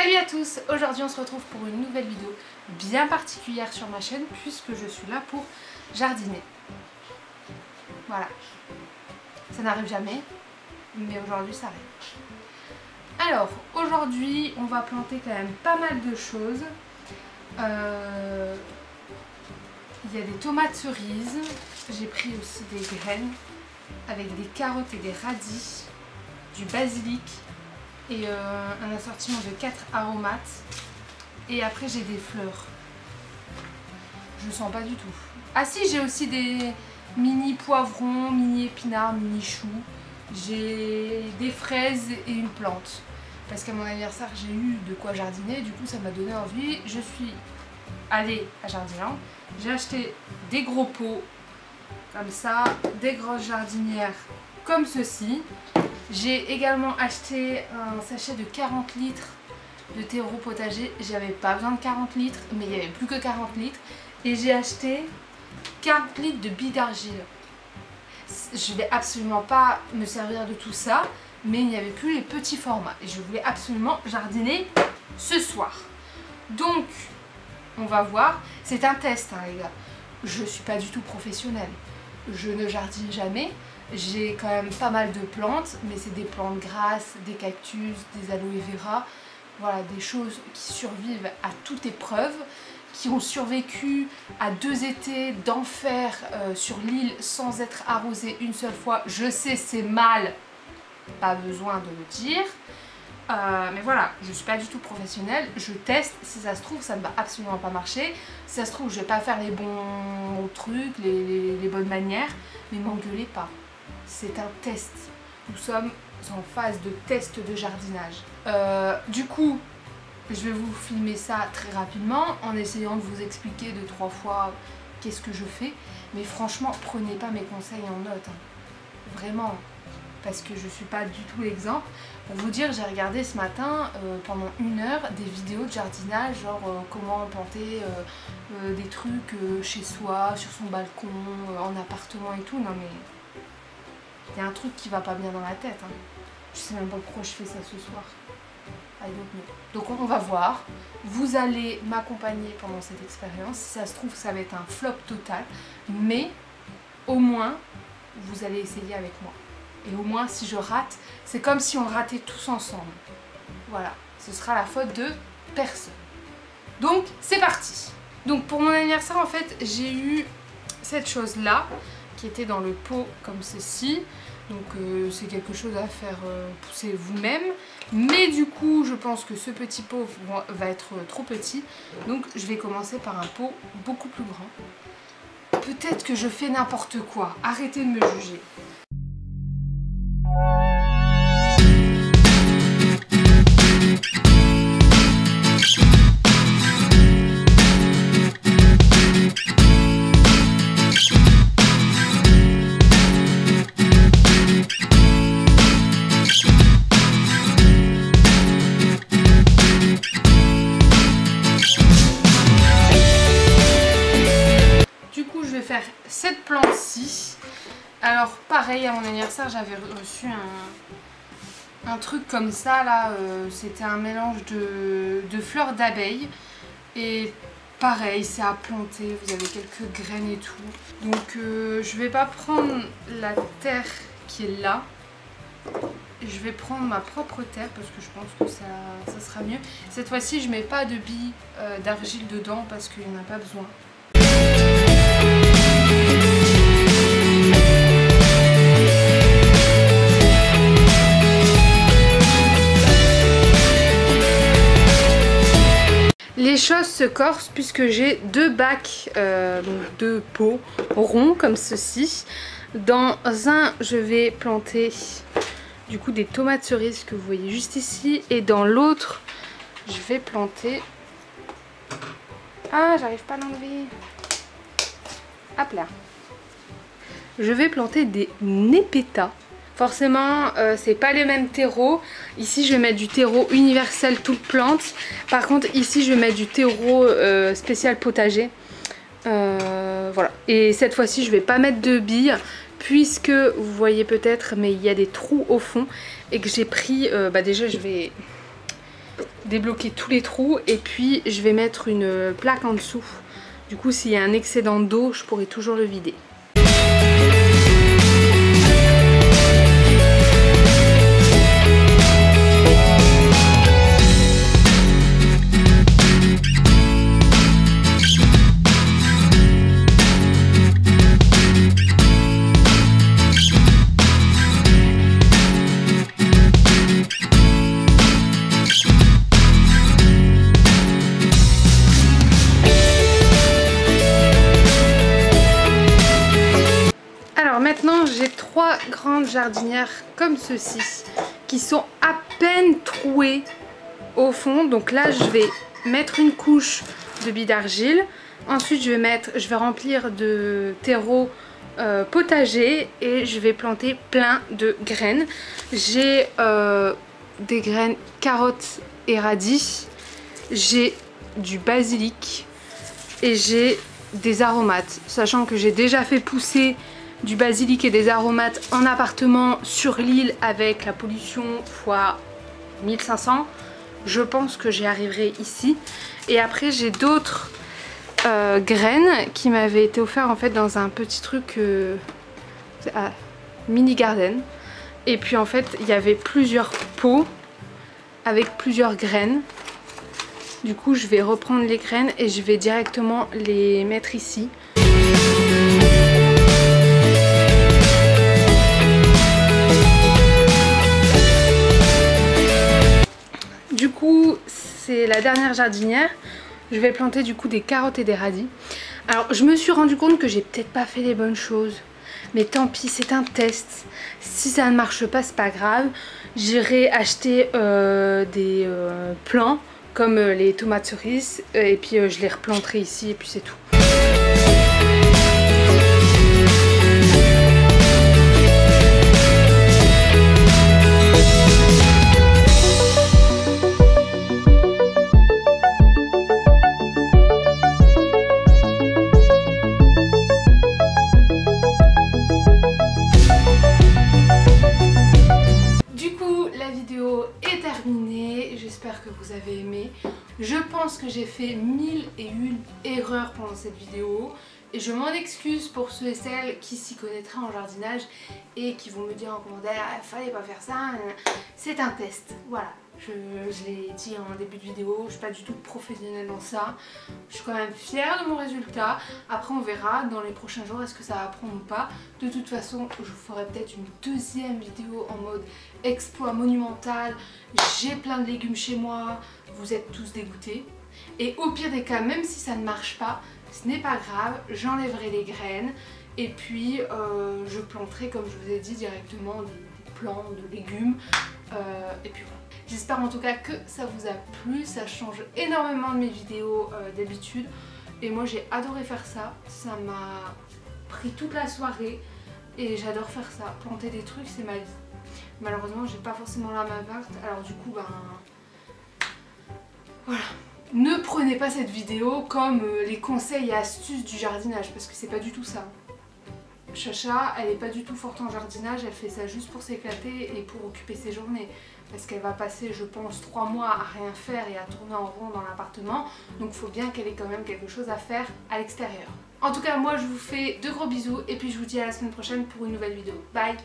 Salut à tous Aujourd'hui on se retrouve pour une nouvelle vidéo bien particulière sur ma chaîne puisque je suis là pour jardiner. Voilà. Ça n'arrive jamais, mais aujourd'hui ça arrive. Alors, aujourd'hui on va planter quand même pas mal de choses. Euh, il y a des tomates cerises, j'ai pris aussi des graines avec des carottes et des radis, du basilic et euh, un assortiment de 4 aromates. Et après j'ai des fleurs. Je sens pas du tout. Ah si, j'ai aussi des mini poivrons, mini épinards, mini choux. J'ai des fraises et une plante. Parce qu'à mon anniversaire, j'ai eu de quoi jardiner. Du coup, ça m'a donné envie. Je suis allée à Jardinland. J'ai acheté des gros pots comme ça, des grosses jardinières comme ceci. J'ai également acheté un sachet de 40 litres de terreau potager. J'avais pas besoin de 40 litres, mais il n'y avait plus que 40 litres. Et j'ai acheté 40 litres de billes d'argile. Je vais absolument pas me servir de tout ça, mais il n'y avait plus les petits formats. Et je voulais absolument jardiner ce soir. Donc, on va voir. C'est un test, hein, les gars. Je suis pas du tout professionnelle. Je ne jardine jamais. J'ai quand même pas mal de plantes, mais c'est des plantes grasses, des cactus, des aloe vera. Voilà, des choses qui survivent à toute épreuve, qui ont survécu à deux étés d'enfer euh, sur l'île sans être arrosées une seule fois. Je sais, c'est mal, pas besoin de le dire. Euh, mais voilà, je suis pas du tout professionnelle, je teste, si ça se trouve ça ne va absolument pas marcher, si ça se trouve je vais pas faire les bons trucs, les, bonnes manières, mais m'engueulez pas, c'est un test, nous sommes en phase de test de jardinage. Euh, du coup, je vais vous filmer ça très rapidement en essayant de vous expliquer deux trois fois qu'est-ce que je fais, mais franchement prenez pas mes conseils en note, hein. vraiment, parce que je suis pas du tout l'exemple. Pour vous dire, j'ai regardé ce matin euh, pendant une heure des vidéos de jardinage, genre euh, comment planter des trucs chez soi, sur son balcon, en appartement et tout. Non mais il y a un truc qui va pas bien dans la tête. Hein. Je sais même pas pourquoi je fais ça ce soir. Donc on va voir. Vous allez m'accompagner pendant cette expérience. Si ça se trouve, ça va être un flop total. Mais au moins, vous allez essayer avec moi. Et au moins, si je rate, c'est comme si on ratait tous ensemble. Voilà, ce sera la faute de personne. Donc, c'est parti Donc, pour mon anniversaire, en fait, j'ai eu cette chose-là, qui était dans le pot comme ceci. Donc, euh, c'est quelque chose à faire euh, pousser vous-même. Mais du coup, je pense que ce petit pot va être trop petit. Donc, je vais commencer par un pot beaucoup plus grand. Peut-être que je fais n'importe quoi. Arrêtez de me juger. Pareil, à mon anniversaire, j'avais reçu un, truc comme ça, là. Euh, c'était un mélange de, fleurs d'abeilles. Et pareil, c'est à planter, vous avez quelques graines et tout. Donc euh, je vais pas prendre la terre qui est là. Je vais prendre ma propre terre parce que je pense que ça, sera mieux. Cette fois-ci, je mets pas de billes euh, d'argile dedans parce qu'il n'y en a pas besoin. Les choses se corsent puisque j'ai deux bacs, euh, donc deux pots ronds comme ceci. Dans un, je vais planter du coup des tomates cerises que vous voyez juste ici. Et dans l'autre, je vais planter... Ah, j'arrive pas à l'enlever. Hop là. Je vais planter des népetas. Forcément, euh, c'est pas les mêmes terreaux. Ici, je vais mettre du terreau universel toute plante. Par contre, ici, je vais mettre du terreau euh, spécial potager. Euh, voilà. Et cette fois-ci, je vais pas mettre de billes puisque vous voyez peut-être, mais il y a des trous au fond et que j'ai pris. bah déjà, je vais débloquer tous les trous et puis je vais mettre une plaque en dessous. Du coup s'il y a un excédent d'eau je pourrai toujours le vider. Grandes jardinières comme ceci qui sont à peine trouées au fond. Donc là, je vais mettre une couche de billes d'argile. Ensuite, je vais mettre, je vais remplir de terreau euh, potager et je vais planter plein de graines. J'ai euh, des graines carottes et radis. J'ai du basilic et j'ai des aromates. Sachant que j'ai déjà fait pousser du basilic et des aromates en appartement sur l'île avec la pollution x 1500 je pense que j'y arriverai ici. Et après j'ai d'autres euh, graines qui m'avaient été offertes en fait dans un petit truc euh, mini garden. Et puis en fait il y avait plusieurs pots avec plusieurs graines. Du coup je vais reprendre les graines et je vais directement les mettre ici c'est la dernière jardinière. Je vais planter du coup des carottes et des radis. Alors, je me suis rendu compte que j'ai peut-être pas fait les bonnes choses. Mais tant pis, c'est un test. Si ça ne marche pas, c'est pas grave. J'irai acheter euh, des euh, plants comme euh, les tomates cerises et puis je les replanterai ici et puis c'est tout. Je pense que j'ai fait mille et une erreurs pendant cette vidéo. Et je m'en excuse pour ceux et celles qui s'y connaîtraient en jardinage et qui vont me dire en commentaire ah, fallait pas faire ça, c'est un test, voilà. Je, l'ai dit en début de vidéo, je suis pas du tout professionnelle dans ça. Je suis quand même fière de mon résultat. Après on verra dans les prochains jours est-ce que ça va prendre ou pas. De toute façon je vous ferai peut-être une deuxième vidéo en mode exploit monumental. J'ai plein de légumes chez moi, vous êtes tous dégoûtés. Et au pire des cas, même si ça ne marche pas, ce n'est pas grave, j'enlèverai les graines et puis euh, je planterai comme je vous ai dit directement des, plants de légumes euh, et puis voilà. J'espère en tout cas que ça vous a plu, ça change énormément de mes vidéos euh, d'habitude et moi j'ai adoré faire ça, ça m'a pris toute la soirée et j'adore faire ça, planter des trucs c'est ma vie. Malheureusement j'ai pas forcément la main verte alors du coup ben voilà. Ne prenez pas cette vidéo comme euh, les conseils et astuces du jardinage parce que c'est pas du tout ça. Chacha, elle est pas du tout forte en jardinage, elle fait ça juste pour s'éclater et pour occuper ses journées. Parce qu'elle va passer, je pense, trois mois à rien faire et à tourner en rond dans l'appartement. Donc il faut bien qu'elle ait quand même quelque chose à faire à l'extérieur. En tout cas, moi je vous fais de gros bisous et puis je vous dis à la semaine prochaine pour une nouvelle vidéo. Bye